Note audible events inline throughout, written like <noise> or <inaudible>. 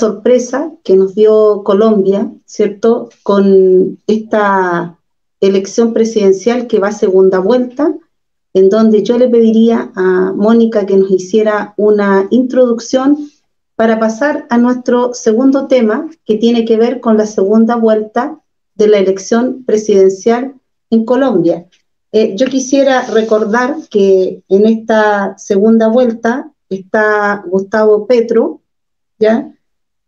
sorpresa que nos dio Colombia, ¿cierto? Con esta elección presidencial que va a segunda vuelta, en donde yo le pediría a Mónica que nos hiciera una introducción para pasar a nuestro segundo tema, que tiene que ver con la segunda vuelta de la elección presidencial en Colombia. Eh, yo quisiera recordar que en esta segunda vuelta está Gustavo Petro, ¿ya?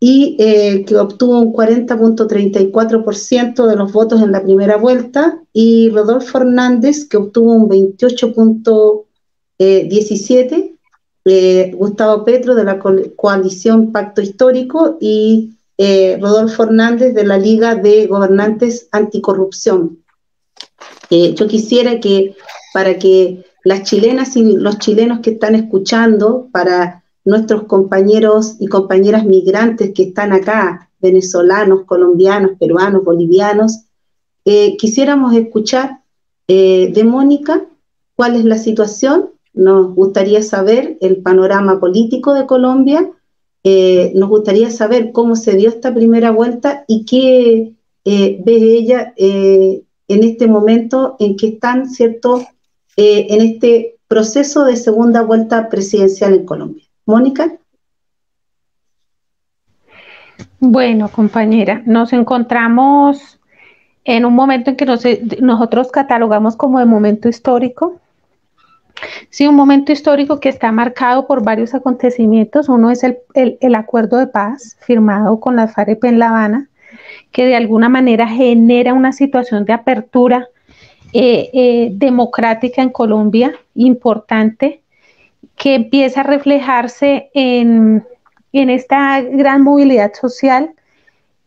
Y eh, que obtuvo un 40.34% de los votos en la primera vuelta, y Rodolfo Hernández, que obtuvo un 28.17%, eh, Gustavo Petro de la coalición Pacto Histórico y eh, Rodolfo Hernández de la Liga de Gobernantes Anticorrupción. yo quisiera que para que las chilenas y los chilenos que están escuchando, para nuestros compañeros y compañeras migrantes que están acá, venezolanos, colombianos, peruanos, bolivianos. Eh, quisiéramos escuchar eh, de Mónica cuál es la situación. Nos gustaría saber el panorama político de Colombia. Eh, nos gustaría saber cómo se dio esta primera vuelta y qué ve ella en este momento en que están, ¿cierto?, en este proceso de segunda vuelta presidencial en Colombia. Mónica. Bueno, compañera, nos encontramos en un momento en que nosotros catalogamos como de momento histórico. Sí, un momento histórico que está marcado por varios acontecimientos. Uno es el, acuerdo de paz firmado con la FAREP en La Habana, que de alguna manera genera una situación de apertura eh, eh, democrática en Colombia importante que empieza a reflejarse en, esta gran movilidad social,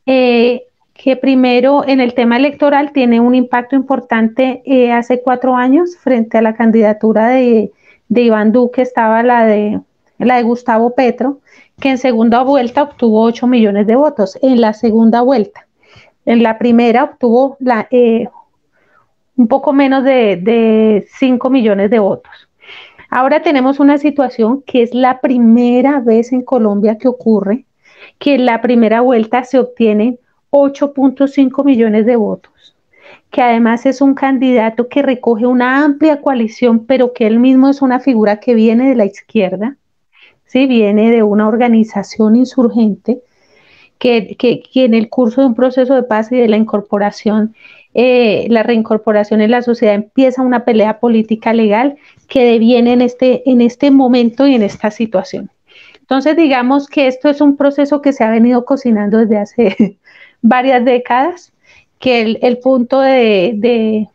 eh, que primero en el tema electoral tiene un impacto importante eh, hace cuatro años frente a la candidatura de, Iván Duque, estaba la de, la de Gustavo Petro, que en segunda vuelta obtuvo 8 millones de votos, en la segunda vuelta. En la primera obtuvo la, eh, un poco menos de, de 5 millones de votos. Ahora tenemos una situación que es la primera vez en Colombia que ocurre que en la primera vuelta se obtienen 8.5 millones de votos, que además es un candidato que recoge una amplia coalición, pero que él mismo es una figura que viene de la izquierda, ¿sí? viene de una organización insurgente, que, que, que en el curso de un proceso de paz y de la incorporación eh, la reincorporación en la sociedad empieza una pelea política legal que deviene en este, en este momento y en esta situación. Entonces, digamos que esto es un proceso que se ha venido cocinando desde hace <laughs> varias décadas, que el, punto de, de,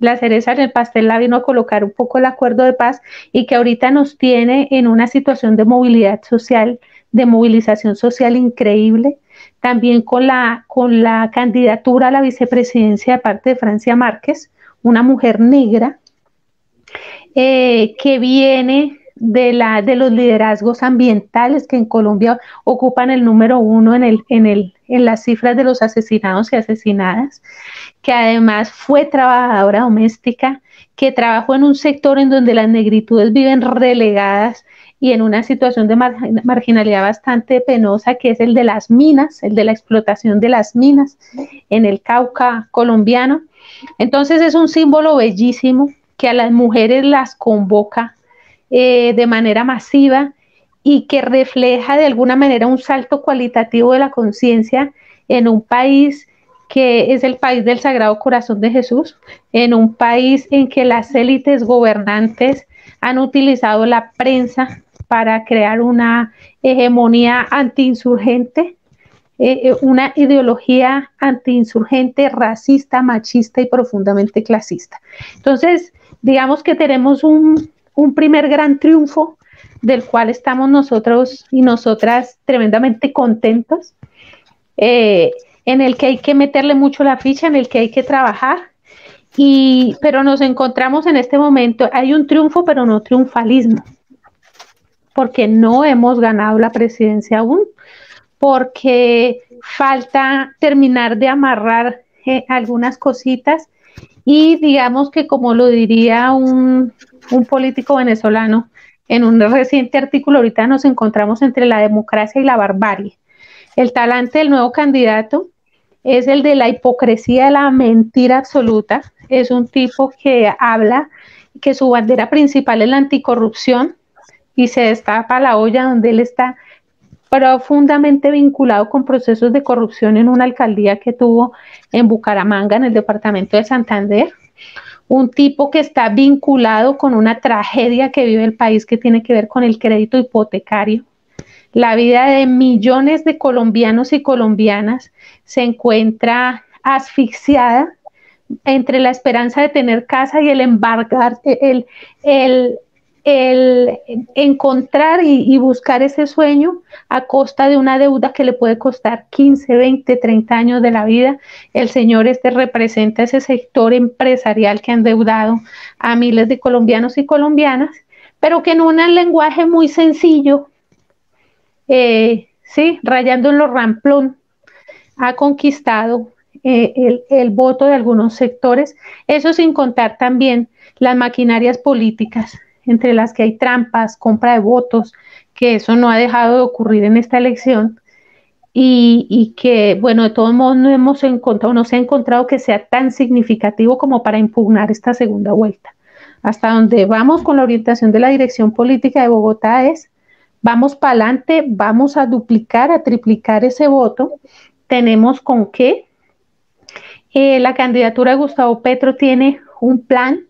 la cereza en el pastel la vino a colocar un poco el acuerdo de paz y que ahorita nos tiene en una situación de movilidad social, de movilización social increíble, también con la, con la candidatura a la vicepresidencia de parte de Francia Márquez, una mujer negra eh, que viene de, la, de los liderazgos ambientales que en Colombia ocupan el número uno en, el, en, el, en las cifras de los asesinados y asesinadas, que además fue trabajadora doméstica, que trabajó en un sector en donde las negritudes viven relegadas y en una situación de marginalidad bastante penosa, que es el de las minas, el de la explotación de las minas en el Cauca colombiano. Entonces es un símbolo bellísimo que a las mujeres las convoca eh, de manera masiva y que refleja de alguna manera un salto cualitativo de la conciencia en un país que es el país del Sagrado Corazón de Jesús, en un país en que las élites gobernantes han utilizado la prensa para crear una hegemonía antiinsurgente, eh, eh, una ideología antiinsurgente, racista, machista y profundamente clasista. Entonces, digamos que tenemos un, primer gran triunfo del cual estamos nosotros y nosotras tremendamente contentos, eh, en el que hay que meterle mucho la ficha, en el que hay que trabajar, y, pero nos encontramos en este momento, hay un triunfo, pero no triunfalismo porque no hemos ganado la presidencia aún, porque falta terminar de amarrar eh, algunas cositas y digamos que como lo diría un, político venezolano en un reciente artículo, ahorita nos encontramos entre la democracia y la barbarie. El talante del nuevo candidato es el de la hipocresía, la mentira absoluta. Es un tipo que habla que su bandera principal es la anticorrupción y se destapa la olla donde él está profundamente vinculado con procesos de corrupción en una alcaldía que tuvo en Bucaramanga, en el departamento de Santander. Un tipo que está vinculado con una tragedia que vive el país que tiene que ver con el crédito hipotecario. La vida de millones de colombianos y colombianas se encuentra asfixiada entre la esperanza de tener casa y el embargar, el, el, el encontrar y, buscar ese sueño a costa de una deuda que le puede costar 15, 20, 30 años de la vida. El señor este representa ese sector empresarial que ha endeudado a miles de colombianos y colombianas, pero que en un lenguaje muy sencillo, eh, sí, rayando en lo ramplón, ha conquistado eh, el, el voto de algunos sectores, eso sin contar también las maquinarias políticas entre las que hay trampas, compra de votos, que eso no ha dejado de ocurrir en esta elección y, que, bueno, de todos modos no hemos encontrado, no se ha encontrado que sea tan significativo como para impugnar esta segunda vuelta. Hasta donde vamos con la orientación de la dirección política de Bogotá es, vamos para adelante, vamos a duplicar, a triplicar ese voto. Tenemos con qué. Eh, la candidatura de Gustavo Petro tiene un plan,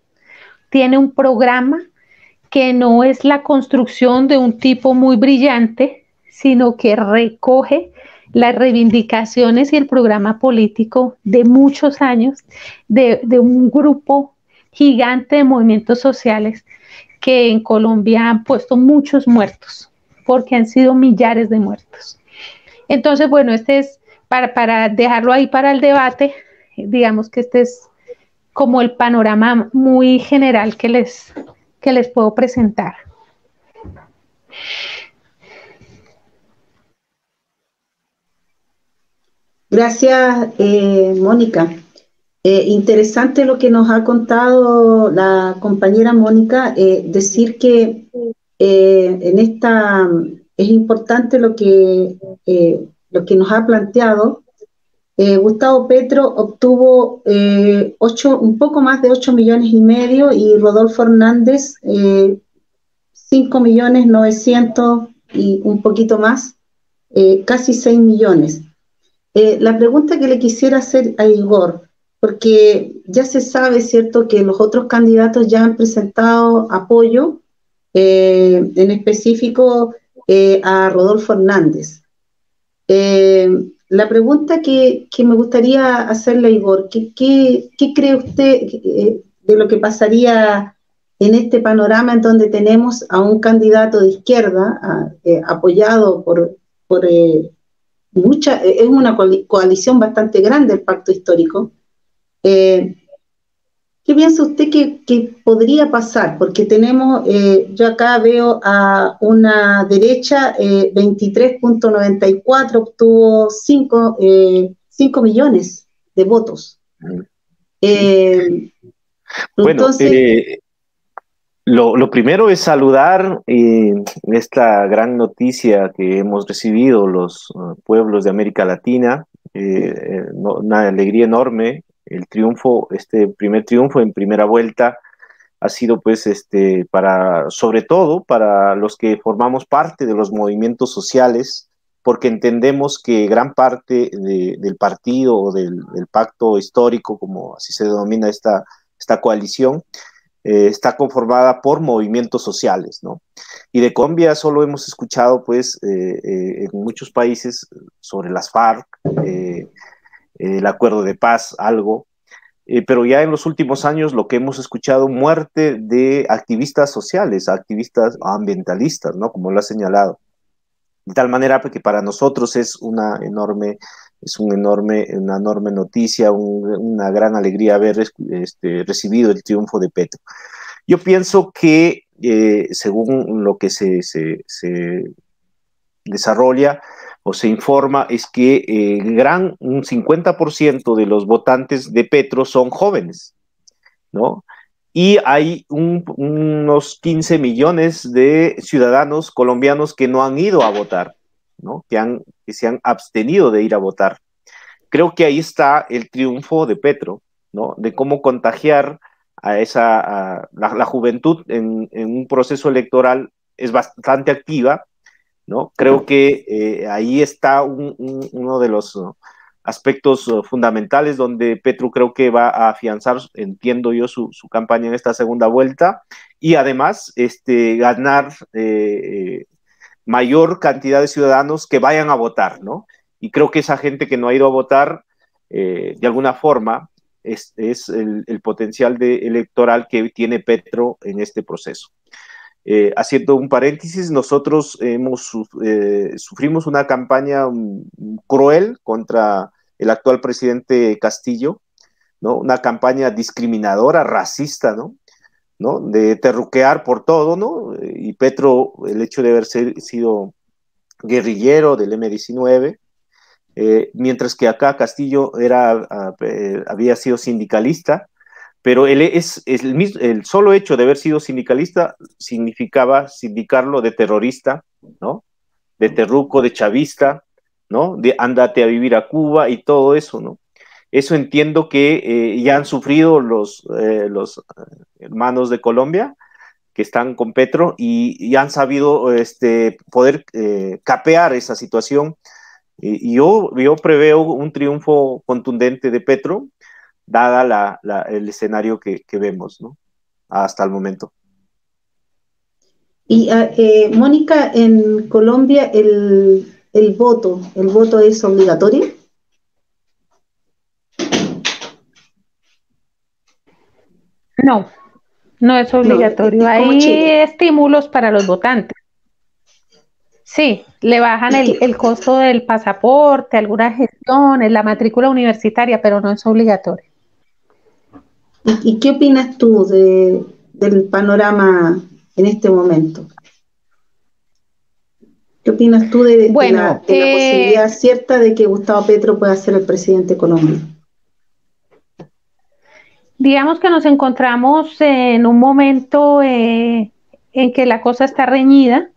tiene un programa, que no es la construcción de un tipo muy brillante, sino que recoge las reivindicaciones y el programa político de muchos años de, un grupo gigante de movimientos sociales que en Colombia han puesto muchos muertos, porque han sido millares de muertos. Entonces, bueno, este es para, para dejarlo ahí para el debate, digamos que este es como el panorama muy general que les, que les puedo presentar. Gracias, eh, Mónica. Eh, interesante lo que nos ha contado la compañera Mónica, eh, decir que en esta es importante lo que, lo que nos ha planteado eh, Gustavo Petro obtuvo eh, un poco más de 8 millones y medio y Rodolfo Hernández eh, 5 millones 900 y un poquito más, eh, casi 6 millones. la pregunta que le quisiera hacer a Igor, porque ya se sabe, ¿cierto?, que los otros candidatos ya han presentado apoyo, en específico a Rodolfo Hernández. La pregunta que, me gustaría hacerle Igor, ¿qué, cree usted eh, de lo que pasaría en este panorama en donde tenemos a un candidato de izquierda eh, apoyado por, por eh, mucha, es una coalición bastante grande el pacto histórico, ¿Qué piensa usted que, podría pasar? Porque tenemos, eh, yo acá veo a una derecha, 23.94, eh, obtuvo 5, eh, millones de votos. bueno, lo, lo, primero es saludar esta gran noticia que hemos recibido los pueblos de América Latina, una alegría enorme el triunfo, este primer triunfo en primera vuelta ha sido pues este para, sobre todo para los que formamos parte de los movimientos sociales, porque entendemos que gran parte del partido o del, pacto histórico, como así se denomina esta, esta coalición, eh, está conformada por movimientos sociales, ¿no? Y de Colombia solo hemos escuchado, pues, eh, eh, en muchos países sobre las FARC, el acuerdo de paz, algo, eh, pero ya en los últimos años lo que hemos escuchado, muerte de activistas sociales, activistas ambientalistas, ¿no? Como lo ha señalado. De tal manera que para nosotros es una enorme, es un enorme, una enorme noticia, una gran alegría haber este, recibido el triunfo de Petro. Yo pienso que, eh, según lo que se, se, se desarrolla, o se informa es que eh, gran, un 50% de los votantes de Petro son jóvenes, ¿no? Y hay unos 15 millones de ciudadanos colombianos que no han ido a votar, ¿no? Que, han, que se han abstenido de ir a votar. Creo que ahí está el triunfo de Petro, ¿no? De cómo contagiar a esa, la, juventud en, un proceso electoral es bastante activa, ¿no? Creo que eh, ahí está uno de los aspectos uh, fundamentales donde Petro creo que va a afianzar, entiendo yo, su, campaña en esta segunda vuelta y además este, ganar eh, mayor cantidad de ciudadanos que vayan a votar, ¿no? Y creo que esa gente que no ha ido a votar, eh, de alguna forma, es, el, potencial de electoral que tiene Petro en este proceso. Eh, haciendo un paréntesis, nosotros hemos, eh, sufrimos una campaña mm, cruel contra el actual presidente Castillo, ¿no? Una campaña discriminadora, racista, ¿no? ¿no? De terruquear por todo, ¿no? Y Petro, el hecho de haber sido guerrillero del M-19, eh, mientras que acá Castillo era, ah, había sido sindicalista, pero él es, el, el, solo hecho de haber sido sindicalista significaba sindicarlo de terrorista, ¿no? De terruco, de chavista, ¿no? De ándate a vivir a Cuba y todo eso, ¿no? Eso entiendo que eh, ya han sufrido los, eh, eh, hermanos de Colombia que están con Petro y, han sabido este, poder capear esa situación. Y, yo, yo preveo un triunfo contundente de Petro dada el escenario que, vemos ¿no? hasta el momento. Y ah, eh, Mónica, en Colombia el, voto, ¿el voto es obligatorio? No, no es obligatorio. Hay estímulos para los votantes. Sí, le bajan el, el, costo del pasaporte, algunas gestiones, la matrícula universitaria, pero no es obligatorio. ¿Y, qué opinas tú del panorama en este momento? ¿Qué opinas tú de, la, eh, posibilidad cierta de que Gustavo Petro pueda ser el presidente de Colombia? Digamos que nos encontramos en un momento eh, en que la cosa está reñida,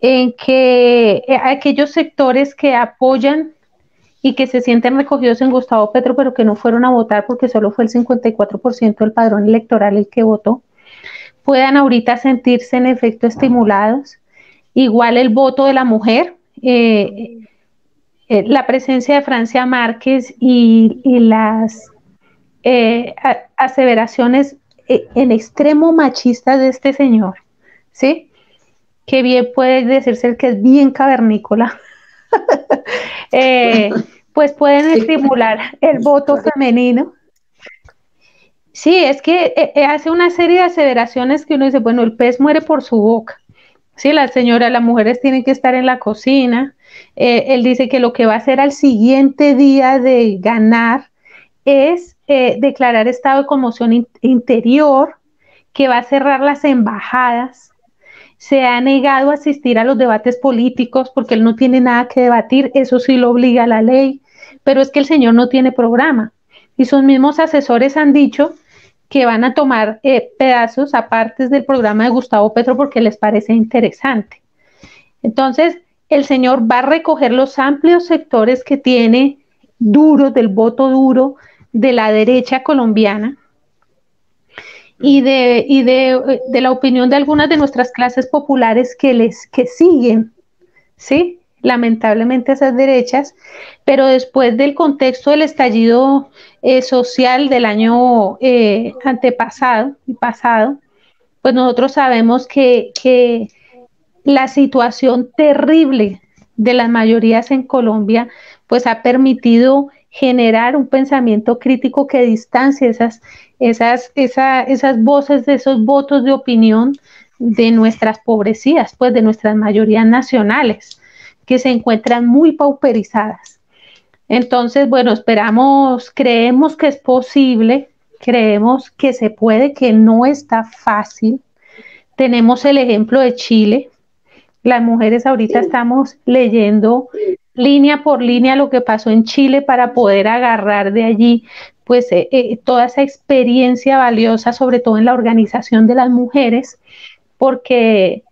en que eh, aquellos sectores que apoyan y que se sienten recogidos en Gustavo Petro, pero que no fueron a votar porque solo fue el 54% del padrón electoral el que votó, puedan ahorita sentirse en efecto estimulados. Igual el voto de la mujer, eh, eh, la presencia de Francia Márquez y, las eh, aseveraciones en extremo machistas de este señor, ¿sí? Que bien puede decirse que es bien cavernícola <laughs> <laughs> Eh, pues pueden estimular el voto femenino. Sí, es que eh, eh, hace una serie de aseveraciones que uno dice, bueno, el pez muere por su boca. Sí, la señora, las mujeres tienen que estar en la cocina. él dice que lo que va a hacer al siguiente día de ganar es declarar estado de conmoción interior, que va a cerrar las embajadas, se ha negado a asistir a los debates políticos porque él no tiene nada que debatir, eso sí lo obliga la ley, pero es que el señor no tiene programa. Y sus mismos asesores han dicho que van a tomar eh, pedazos aparte del programa de Gustavo Petro porque les parece interesante. Entonces, el señor va a recoger los amplios sectores que tiene duros del voto duro de la derecha colombiana y de, y de, de, la opinión de algunas de nuestras clases populares que les que siguen, ¿sí? Lamentablemente esas derechas, pero después del contexto del estallido eh, social del año eh, antepasado y pasado, pues nosotros sabemos que, que la situación terrible de las mayorías en Colombia, pues ha permitido generar un pensamiento crítico que distancie esas, esas, esas voces de esos votos de opinión de nuestras pobrecías, pues de nuestras mayorías nacionales, que se encuentran muy pauperizadas. Entonces, bueno, esperamos, creemos que es posible, creemos que se puede, que no está fácil. Tenemos el ejemplo de Chile. Las mujeres ahorita estamos leyendo línea por línea lo que pasó en Chile para poder agarrar de allí pues eh, eh, toda esa experiencia valiosa, sobre todo en la organización de las mujeres, porque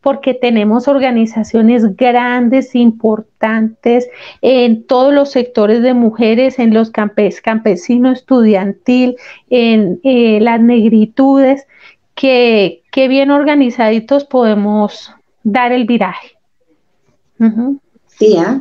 porque tenemos organizaciones grandes, importantes en todos los sectores de mujeres, en los campes, campesino estudiantil, en eh, las negritudes, que, bien organizaditos podemos dar el viraje. Sí, ¿ah?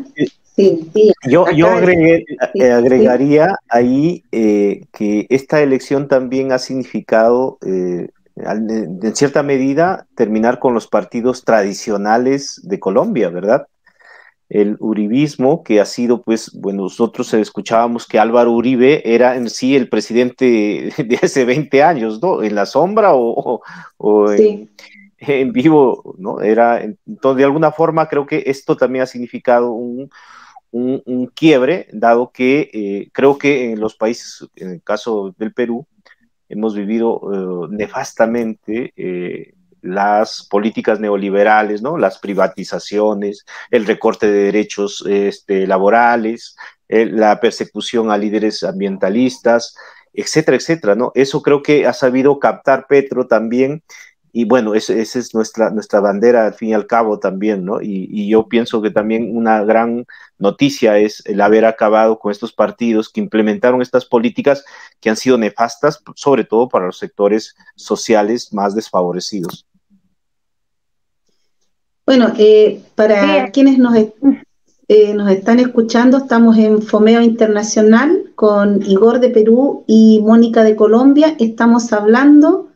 Sí, Yo, yo eh, agregaría ahí eh, que esta elección también ha significado, eh, en cierta medida, terminar con los partidos tradicionales de Colombia, ¿verdad? El uribismo, que ha sido, pues, bueno, nosotros escuchábamos que Álvaro Uribe era en sí el presidente <laughs> de hace 20 años, ¿no? En la sombra o, en, <laughs> vivo, ¿no? Era, entonces, de alguna forma, creo que esto también ha significado un, un, quiebre, dado que eh, creo que en los países, en el caso del Perú, hemos vivido eh, nefastamente eh, las políticas neoliberales, ¿no? las privatizaciones, el recorte de derechos este, laborales, la persecución a líderes ambientalistas, etcétera, etcétera. ¿no? Eso creo que ha sabido captar Petro también y bueno, esa es nuestra, nuestra bandera al fin y al cabo también, ¿no? Y, yo pienso que también una gran noticia es el haber acabado con estos partidos que implementaron estas políticas que han sido nefastas, sobre todo para los sectores sociales más desfavorecidos. Bueno, eh, para quienes nos, eh, nos están escuchando, estamos en Fomeo Internacional con Igor de Perú y Mónica de Colombia. Estamos hablando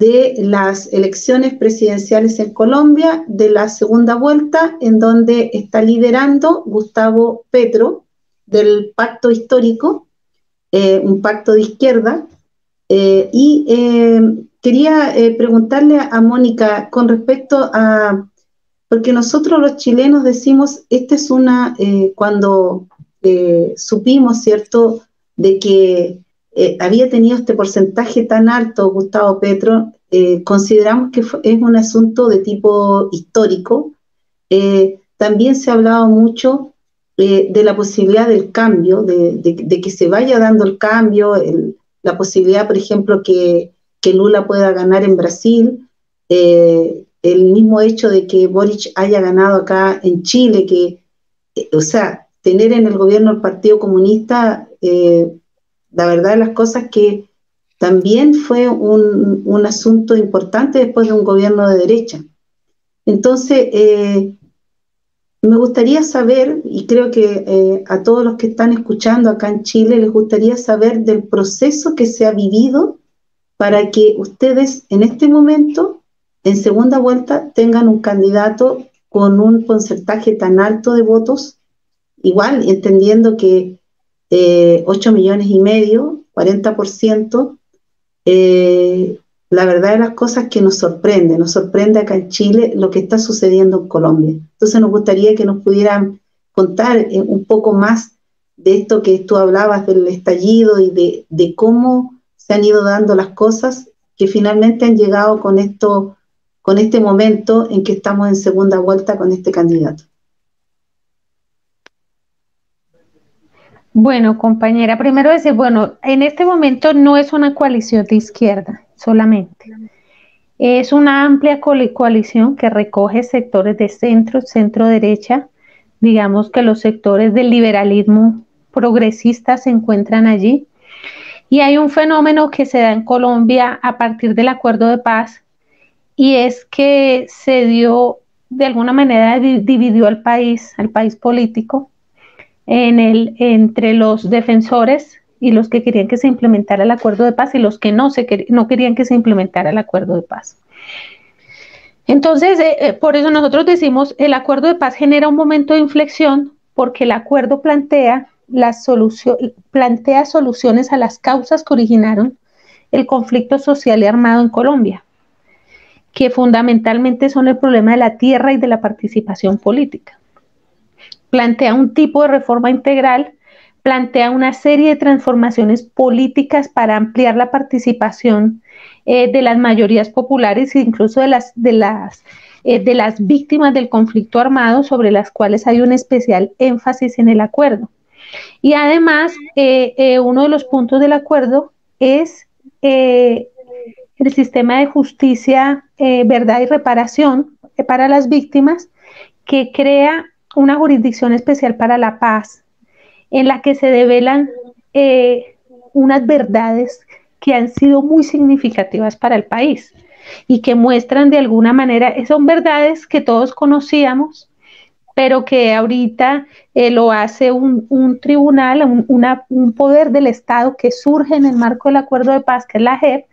de las elecciones presidenciales en Colombia, de la segunda vuelta, en donde está liderando Gustavo Petro del pacto histórico, eh, un pacto de izquierda. Eh, y eh, quería preguntarle a, Mónica con respecto a, porque nosotros los chilenos decimos, esta es una, cuando supimos, ¿cierto?, de que eh, había tenido este porcentaje tan alto Gustavo Petro, eh, consideramos que es un asunto de tipo histórico. Eh, también se ha hablado mucho de la posibilidad del cambio, de, que se vaya dando el cambio, la posibilidad, por ejemplo, que, que, Lula pueda ganar en Brasil, el mismo hecho de que Boric haya ganado acá en Chile, que, o sea, tener en el gobierno el Partido Comunista la verdad de las cosas que también fue un, asunto importante después de un gobierno de derecha. Entonces, eh, me gustaría saber, y creo que eh, a todos los que están escuchando acá en Chile, les gustaría saber del proceso que se ha vivido para que ustedes en este momento, en segunda vuelta, tengan un candidato con un porcentaje tan alto de votos, igual entendiendo que eh, 8 millones y medio, 40%, eh, la verdad de las cosas que nos sorprende, nos sorprende acá en Chile lo que está sucediendo en Colombia. Entonces nos gustaría que nos pudieran contar eh, un poco más de esto que tú hablabas del estallido y de, de cómo se han ido dando las cosas que finalmente han llegado con esto, con este momento en que estamos en segunda vuelta con este candidato. Bueno, compañera, primero decir, bueno, en este momento no es una coalición de izquierda solamente. Es una amplia coalición que recoge sectores de centro, centro derecha. Digamos que los sectores del liberalismo progresista se encuentran allí. Y hay un fenómeno que se da en Colombia a partir del acuerdo de paz y es que se dio, de alguna manera, dividió al país, al país político en el, entre los defensores y los que querían que se implementara el acuerdo de paz y los que no, se no querían que se implementara el acuerdo de paz. Entonces, eh, eh, por eso nosotros decimos, el acuerdo de paz genera un momento de inflexión porque el acuerdo plantea, la solución, plantea soluciones a las causas que originaron el conflicto social y armado en Colombia, que fundamentalmente son el problema de la tierra y de la participación política plantea un tipo de reforma integral, plantea una serie de transformaciones políticas para ampliar la participación eh, de las mayorías populares e incluso de las, de, las, eh, de las víctimas del conflicto armado, sobre las cuales hay un especial énfasis en el acuerdo. Y además, eh, uno de los puntos del acuerdo es el sistema de justicia, verdad y reparación, para las víctimas que crea una jurisdicción especial para la paz, en la que se develan eh, unas verdades que han sido muy significativas para el país y que muestran de alguna manera, son verdades que todos conocíamos, pero que ahorita eh, lo hace un, tribunal, un, poder del Estado que surge en el marco del acuerdo de paz, que es la JEP,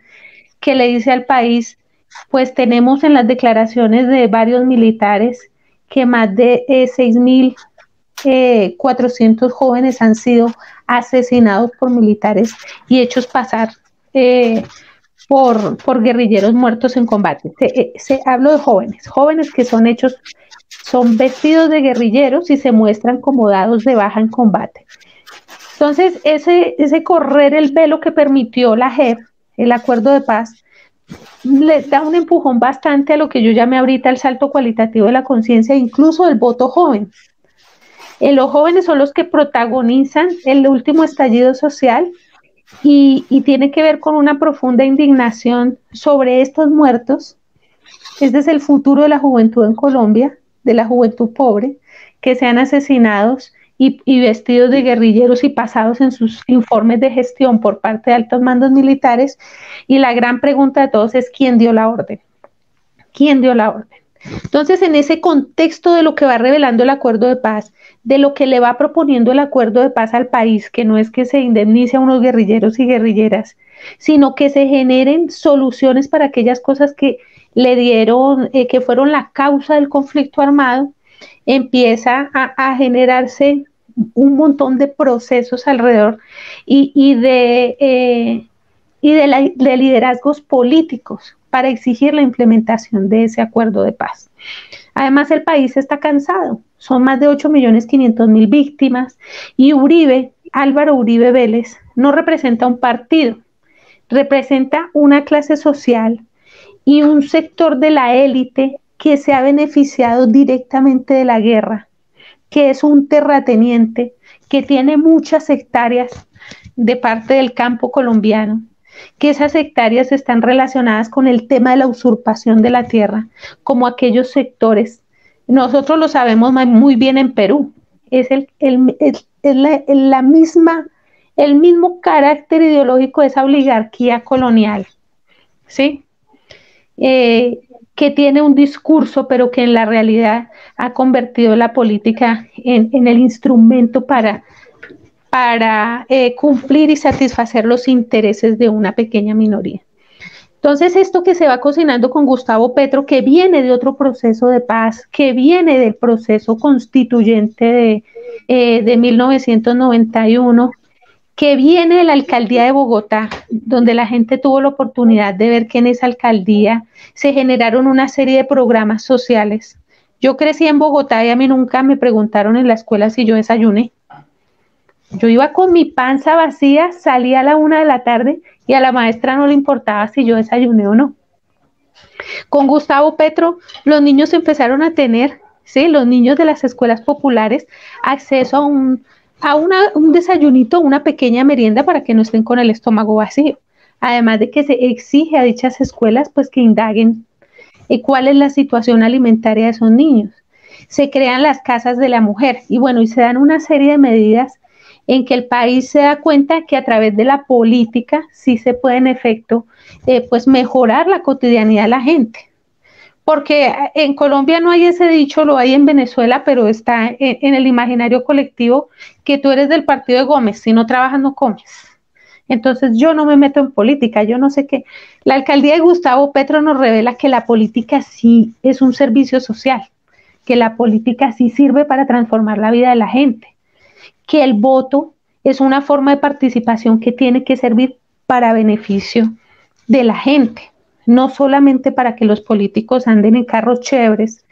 que le dice al país, pues tenemos en las declaraciones de varios militares que más de eh, 6.400 eh, jóvenes han sido asesinados por militares y hechos pasar eh, por, por, guerrilleros muertos en combate. Se, se, hablo de jóvenes, jóvenes que son hechos, son vestidos de guerrilleros y se muestran como dados de baja en combate. Entonces, ese, ese correr el velo que permitió la JEP, el acuerdo de paz, le da un empujón bastante a lo que yo llamé ahorita el salto cualitativo de la conciencia, incluso del voto joven. Eh, los jóvenes son los que protagonizan el último estallido social y, y, tiene que ver con una profunda indignación sobre estos muertos. Este es el futuro de la juventud en Colombia, de la juventud pobre, que sean asesinados y, vestidos de guerrilleros y pasados en sus informes de gestión por parte de altos mandos militares. Y la gran pregunta de todos es quién dio la orden. ¿Quién dio la orden? Entonces, en ese contexto de lo que va revelando el acuerdo de paz, de lo que le va proponiendo el acuerdo de paz al país, que no es que se indemnice a unos guerrilleros y guerrilleras, sino que se generen soluciones para aquellas cosas que le dieron, eh, que fueron la causa del conflicto armado, empieza a, generarse un montón de procesos alrededor y, de, eh, y de, liderazgos políticos para exigir la implementación de ese acuerdo de paz. Además, el país está cansado. Son más de 8.500.000 víctimas y Uribe, Álvaro Uribe Vélez, no representa un partido, representa una clase social y un sector de la élite que se ha beneficiado directamente de la guerra, que es un terrateniente, que tiene muchas hectáreas de parte del campo colombiano, que esas hectáreas están relacionadas con el tema de la usurpación de la tierra, como aquellos sectores. Nosotros lo sabemos muy bien en Perú. Es, el, la, misma, el mismo carácter ideológico de esa oligarquía colonial. ¿Sí? Eh, que tiene un discurso, pero que en la realidad ha convertido la política en, el instrumento para, eh, cumplir y satisfacer los intereses de una pequeña minoría. Entonces, esto que se va cocinando con Gustavo Petro, que viene de otro proceso de paz, que viene del proceso constituyente de, eh, de 1991, que viene de la alcaldía de Bogotá, donde la gente tuvo la oportunidad de ver que en esa alcaldía se generaron una serie de programas sociales. Yo crecí en Bogotá y a mí nunca me preguntaron en la escuela si yo desayuné. Yo iba con mi panza vacía, salía a la una de la tarde y a la maestra no le importaba si yo desayuné o no. Con Gustavo Petro, los niños empezaron a tener, sí, los niños de las escuelas populares, acceso a un a un desayunito, una pequeña merienda para que no estén con el estómago vacío. Además de que se exige a dichas escuelas pues que indaguen eh, cuál es la situación alimentaria de esos niños. Se crean las casas de la mujer y bueno, y se dan una serie de medidas en que el país se da cuenta que a través de la política sí se puede en efecto eh, pues mejorar la cotidianidad de la gente porque en Colombia no hay ese dicho, lo hay en Venezuela, pero está en, el imaginario colectivo que tú eres del partido de Gómez, si no trabajas no comes. Entonces yo no me meto en política, yo no sé qué. La alcaldía de Gustavo Petro nos revela que la política sí es un servicio social, que la política sí sirve para transformar la vida de la gente, que el voto es una forma de participación que tiene que servir para beneficio de la gente no solamente para que los políticos anden en carros chéveres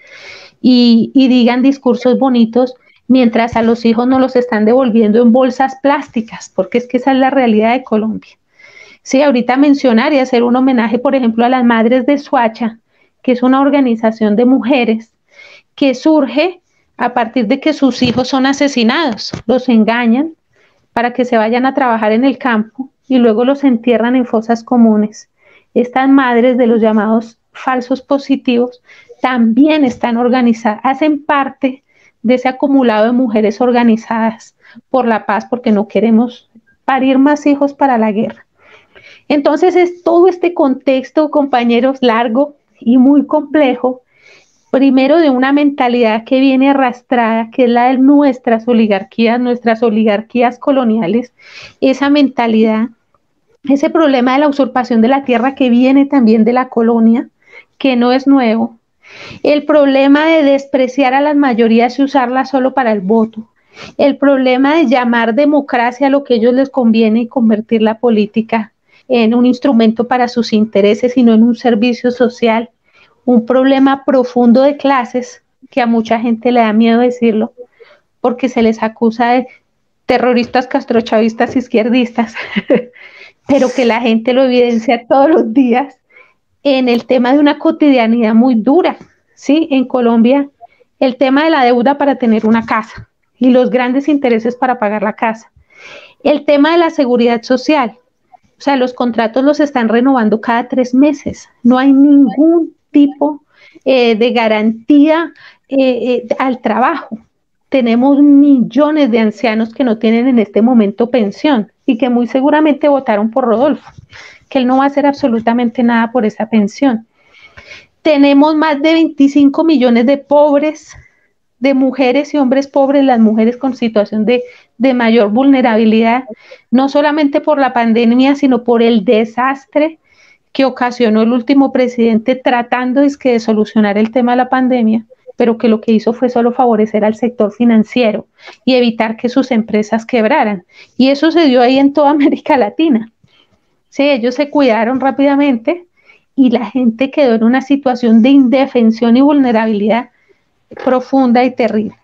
y, digan discursos bonitos, mientras a los hijos no los están devolviendo en bolsas plásticas, porque es que esa es la realidad de Colombia. Sí, ahorita mencionar y hacer un homenaje, por ejemplo, a las madres de Suacha, que es una organización de mujeres que surge a partir de que sus hijos son asesinados, los engañan para que se vayan a trabajar en el campo y luego los entierran en fosas comunes estas madres de los llamados falsos positivos también están organizadas, hacen parte de ese acumulado de mujeres organizadas por la paz, porque no queremos parir más hijos para la guerra. Entonces es todo este contexto, compañeros, largo y muy complejo, primero de una mentalidad que viene arrastrada, que es la de nuestras oligarquías, nuestras oligarquías coloniales, esa mentalidad, ese problema de la usurpación de la tierra que viene también de la colonia, que no es nuevo, el problema de despreciar a las mayorías y usarlas solo para el voto, el problema de llamar democracia a lo que a ellos les conviene y convertir la política en un instrumento para sus intereses, sino en un servicio social, un problema profundo de clases que a mucha gente le da miedo decirlo, porque se les acusa de terroristas castrochavistas izquierdistas, <laughs> pero que la gente lo evidencia todos los días en el tema de una cotidianidad muy dura, ¿sí? En Colombia, el tema de la deuda para tener una casa y los grandes intereses para pagar la casa. El tema de la seguridad social, o sea, los contratos los están renovando cada tres meses, no hay ningún tipo eh, de garantía eh, eh, al trabajo. Tenemos millones de ancianos que no tienen en este momento pensión y que muy seguramente votaron por Rodolfo, que él no va a hacer absolutamente nada por esa pensión. Tenemos más de 25 millones de pobres, de mujeres y hombres pobres, las mujeres con situación de, de mayor vulnerabilidad, no solamente por la pandemia, sino por el desastre que ocasionó el último presidente tratando de solucionar el tema de la pandemia, pero que lo que hizo fue solo favorecer al sector financiero y evitar que sus empresas quebraran. Y eso se dio ahí en toda <laughs> América Latina. Sí, ellos se cuidaron rápidamente y la gente quedó en una situación de indefensión y vulnerabilidad profunda y terrible.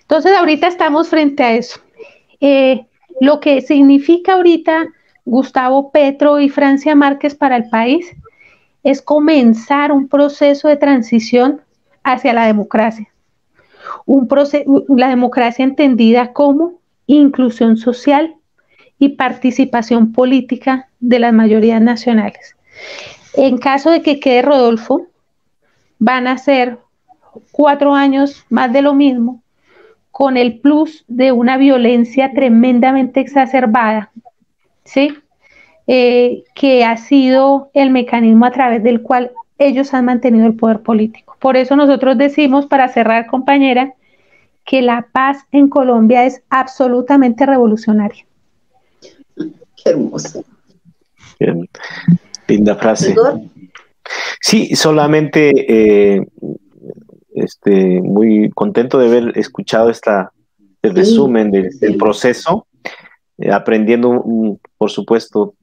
Entonces, ahorita estamos frente a eso. Eh, lo que significa ahorita Gustavo Petro y Francia Márquez para el país es comenzar un proceso de transición hacia la democracia. Un la democracia entendida como inclusión social y participación política de las mayorías nacionales. En caso de que quede Rodolfo, van a ser cuatro años más de lo mismo, con el plus de una violencia tremendamente exacerbada ¿sí? Eh, que ha sido el mecanismo a través del cual ellos han mantenido el poder político. Por eso nosotros decimos, para cerrar, compañera, que la paz en Colombia es absolutamente revolucionaria. Qué hermoso. Linda frase. Sí, solamente eh, este, muy contento de haber escuchado esta, el resumen del proceso eh, aprendiendo, por supuesto,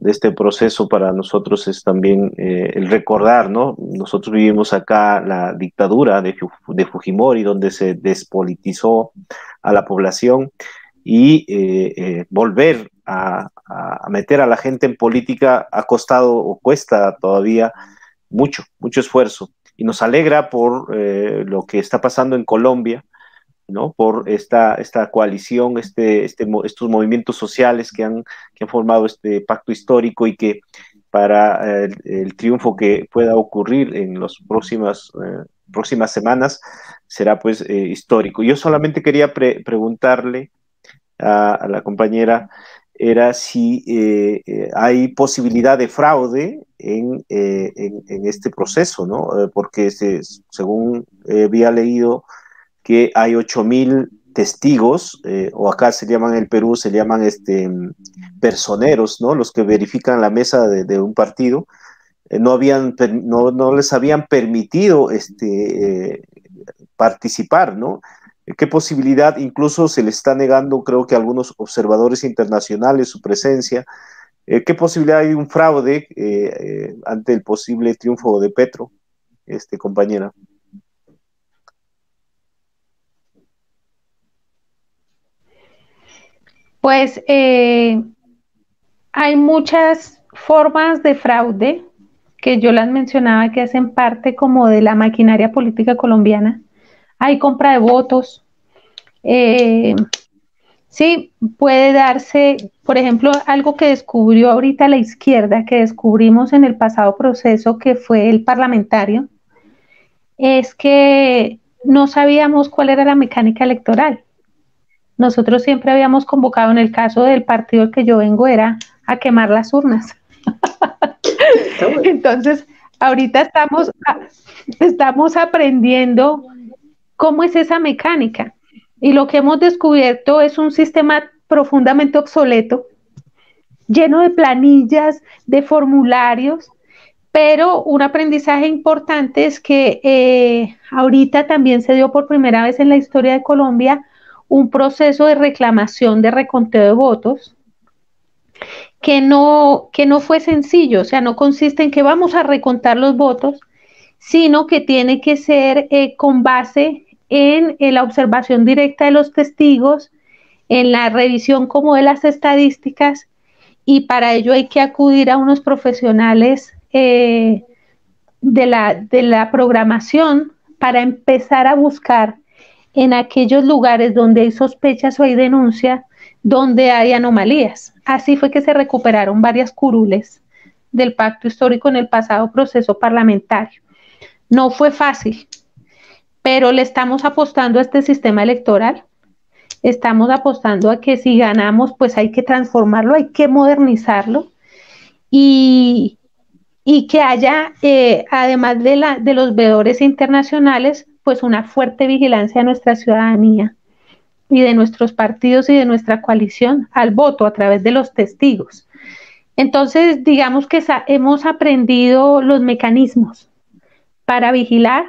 de este proceso para nosotros es también eh, el recordar, ¿no? Nosotros vivimos acá la dictadura de, de Fujimori, donde se despolitizó a la población y eh, volver a, a, meter a la gente en política ha costado o cuesta todavía mucho, mucho esfuerzo. Y nos alegra por lo que está pasando en Colombia, por esta, esta coalición, este, este, estos movimientos sociales que han, que han formado este pacto histórico y que para eh, el, triunfo que pueda ocurrir en las próximas, eh, próximas semanas será pues eh, histórico. Yo solamente quería preguntarle a, la compañera era si hay posibilidad de fraude en, en, este proceso, ¿no? porque según había leído que hay 8.000 testigos, eh, o acá se llaman en el Perú, se llaman este, personeros, ¿no? Los que verifican la mesa de, un partido, eh, no, habían, no, no, les habían permitido este, eh, participar, ¿no? ¿Qué posibilidad incluso se le está negando, creo que a algunos observadores internacionales, su presencia? ¿Qué posibilidad hay de un fraude ante el posible triunfo de Petro, este, compañera? Pues eh, hay muchas formas de fraude que yo las mencionaba que hacen parte como de la maquinaria política colombiana. Hay compra de votos. Eh, sí, puede darse, por ejemplo, algo que descubrió ahorita la izquierda, que descubrimos en el pasado proceso, que fue el parlamentario, es que no sabíamos cuál era la mecánica electoral. Nosotros siempre habíamos convocado, en el caso del partido que yo vengo, era a quemar las urnas. Entonces, ahorita estamos, estamos aprendiendo cómo es esa mecánica. Y lo que hemos descubierto es un sistema profundamente obsoleto, lleno de planillas, de formularios, pero un aprendizaje importante es que eh, ahorita también se dio por primera vez en la historia de Colombia un proceso de reclamación de reconteo de votos que no, que no fue sencillo, o sea, no consiste en que vamos a recontar los votos, sino que tiene que ser eh, con base en, la observación directa de los testigos, en la revisión como de las estadísticas, y para ello hay que acudir a unos profesionales eh, de, la, de la programación para empezar a buscar en aquellos lugares donde hay sospechas o hay denuncia, donde hay anomalías. Así fue que se recuperaron varias curules del pacto histórico en el pasado proceso parlamentario. No fue fácil, pero le estamos apostando a este sistema electoral. Estamos apostando a que si ganamos, pues hay que transformarlo, hay que modernizarlo y, y que haya, eh, además de, la, de los veedores internacionales, pues una fuerte vigilancia de nuestra ciudadanía y de nuestros partidos y de nuestra coalición al voto a través de los testigos. Entonces, digamos que hemos aprendido los mecanismos para vigilar,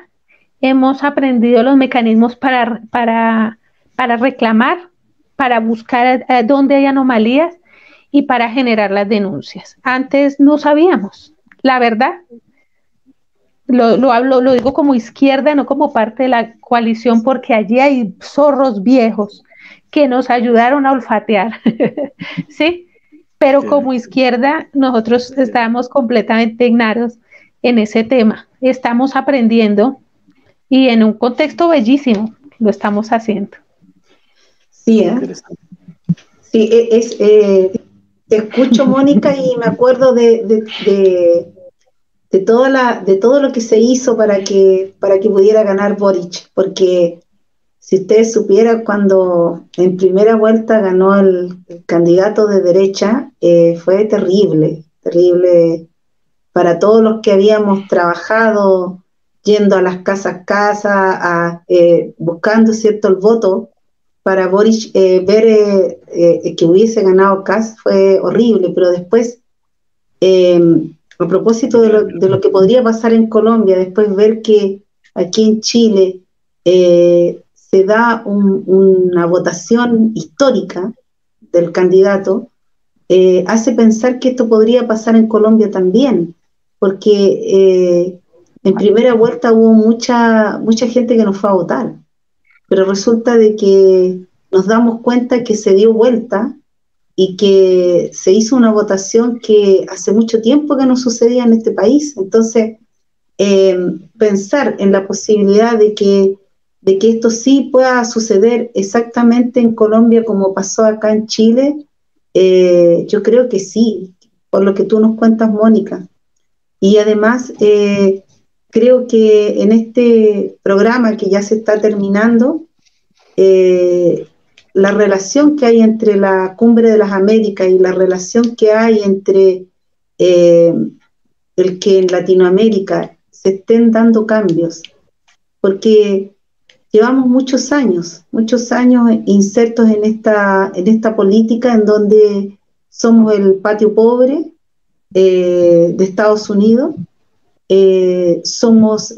hemos aprendido los mecanismos para, para, para reclamar, para buscar eh, dónde hay anomalías y para generar las denuncias. Antes no sabíamos, la verdad, lo, hablo, lo digo como izquierda, no como parte de la coalición, porque allí hay zorros viejos que nos ayudaron a olfatear, <laughs> ¿sí? Pero como izquierda, nosotros estamos completamente ignaros en ese tema. Estamos aprendiendo y en un contexto bellísimo lo estamos haciendo. Sí, ¿eh? sí e, es, eh, te escucho, Mónica, y me acuerdo de de, toda la, de todo lo que se hizo para que, para que pudiera ganar Boric, porque si ustedes supieran cuando en primera vuelta ganó el, candidato de derecha, eh, fue terrible, terrible para todos los que habíamos trabajado yendo a las casas casas, a, eh, buscando cierto el voto para Boric, eh, ver que hubiese ganado Kass fue horrible, pero después a propósito de lo, que podría pasar en Colombia, después ver que aquí en Chile eh, se da una votación histórica del candidato, eh, hace pensar que esto podría pasar en Colombia también, porque eh, en primera vuelta hubo mucha, mucha gente que no fue a votar, pero resulta de que nos damos cuenta que se dio vuelta y que se hizo una votación que hace mucho tiempo que no sucedía en este país. Entonces, eh, pensar en la posibilidad de que, de que esto sí pueda suceder exactamente en Colombia como pasó acá en Chile, eh, yo creo que sí, por lo que tú nos cuentas, Mónica. Y además, eh, creo que en este programa que ya se está terminando, la relación que hay entre la cumbre de las Américas y la relación que hay entre eh, el que en Latinoamérica se estén dando cambios, porque llevamos muchos años, muchos años insertos en esta, en esta política en donde somos el patio pobre eh, de Estados Unidos, eh, somos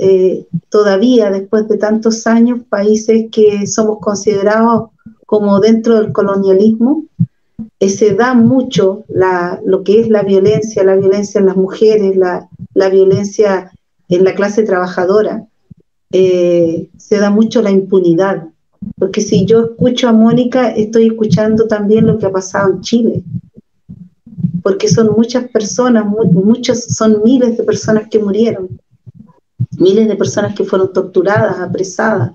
todavía, después de tantos años, países que somos considerados como dentro del colonialismo, eh, se da mucho lo que es la violencia, la violencia en las mujeres, la, la violencia en la clase trabajadora, eh, se da mucho la impunidad. Porque si yo escucho a Mónica, estoy escuchando también lo que ha pasado en Chile. Porque son muchas personas, muchos, son miles de personas que murieron, miles de personas que fueron torturadas, apresadas.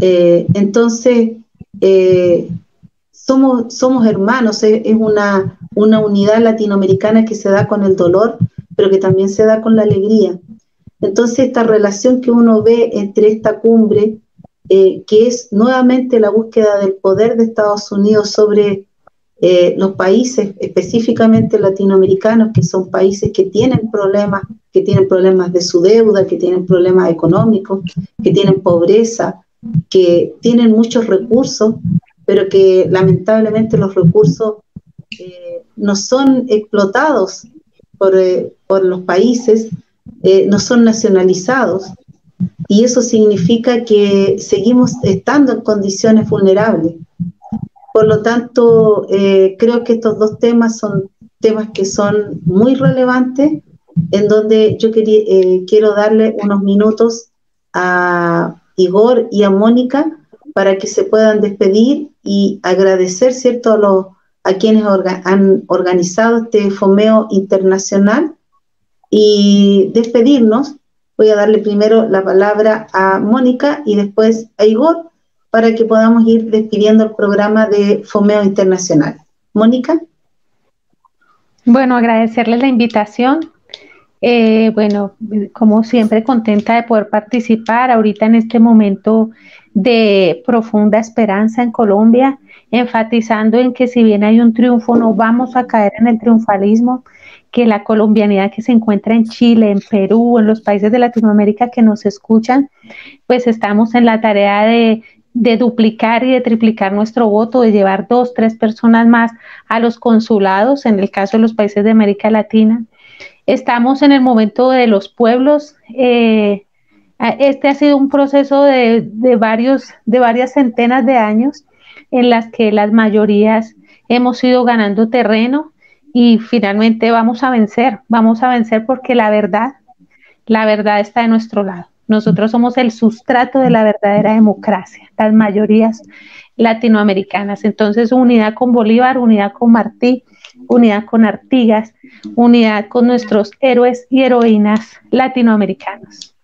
Eh, entonces, eh, somos, somos hermanos, es, una, una unidad latinoamericana que se da con el dolor, pero que también se da con la alegría. Entonces, esta relación que uno ve entre esta cumbre, eh, que es nuevamente la búsqueda del poder de Estados Unidos sobre eh, los países, específicamente latinoamericanos, que son países que tienen problemas, que tienen problemas de su deuda, que tienen problemas económicos, que tienen pobreza, que tienen muchos recursos, pero que lamentablemente los recursos eh, no son explotados por, eh, los países, no son nacionalizados. Y eso significa que seguimos estando en condiciones vulnerables. Por lo tanto, eh, creo que estos dos temas son temas que son muy relevantes, en donde yo eh, quiero darle unos minutos a Igor y a Mónica para que se puedan despedir y agradecer, ¿cierto?, a, los, a quienes han organizado este FOMEO internacional y despedirnos. Voy a darle primero la palabra a Mónica y después a Igor para que podamos ir despidiendo el programa de Fomeo Internacional. Mónica. Bueno, agradecerles la invitación. Eh, bueno, como siempre, contenta de poder participar ahorita en este momento de profunda esperanza en Colombia, enfatizando en que si bien hay un triunfo, no vamos a caer en el triunfalismo, que la colombianidad que se encuentra en Chile, en Perú, en los países de Latinoamérica que nos escuchan, pues estamos en la tarea de de duplicar y de triplicar nuestro voto, de llevar dos, tres personas más a los consulados, en el caso de los países de América Latina. Estamos en el momento de los pueblos. Eh, este ha sido un proceso de, varios, de varias centenas de años en las que las mayorías hemos ido ganando terreno y finalmente vamos a vencer, vamos a vencer porque la verdad, la verdad está de nuestro lado. Nosotros somos el sustrato de la verdadera democracia, las mayorías latinoamericanas. Entonces, unidad con Bolívar, unidad con Martí, unidad con Artigas, unidad con nuestros héroes y heroínas latinoamericanos.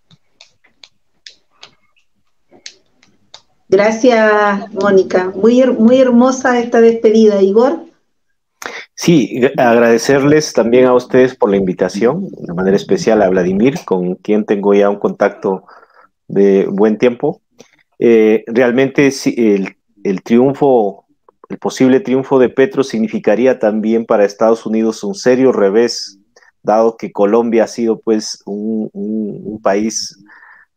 Gracias, Mónica. Muy, muy hermosa esta despedida. Igor. Sí, agradecerles también a ustedes por la invitación, de manera especial a Vladimir, con quien tengo ya un contacto de buen tiempo. Eh, realmente el, el triunfo, el posible triunfo de Petro significaría también para Estados Unidos un serio revés, dado que Colombia ha sido pues un, país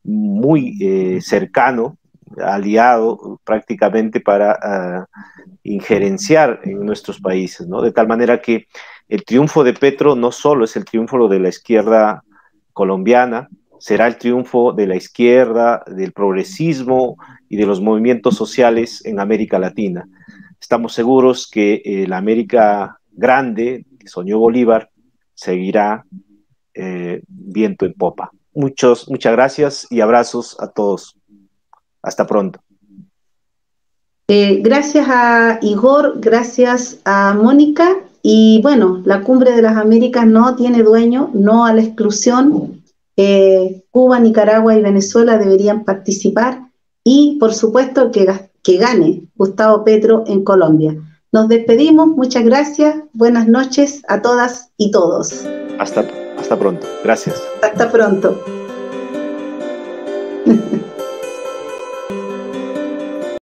muy eh, cercano aliado prácticamente para uh, injerenciar en nuestros países, ¿no? De tal manera que el triunfo de Petro no solo es el triunfo de la izquierda colombiana, será el triunfo de la izquierda, del progresismo y de los movimientos sociales en América Latina. Estamos seguros que eh, la América grande, que soñó Bolívar, seguirá eh, viento en popa. Muchos, muchas gracias y abrazos a todos. Hasta pronto. Eh, gracias a Igor, gracias a Mónica. Y bueno, la Cumbre de las Américas no tiene dueño, no a la exclusión. Cuba, Nicaragua y Venezuela deberían participar y por supuesto que, que gane Gustavo Petro en Colombia. Nos despedimos, muchas gracias, buenas noches a todas y todos. Hasta, hasta pronto, gracias. Hasta pronto. <laughs>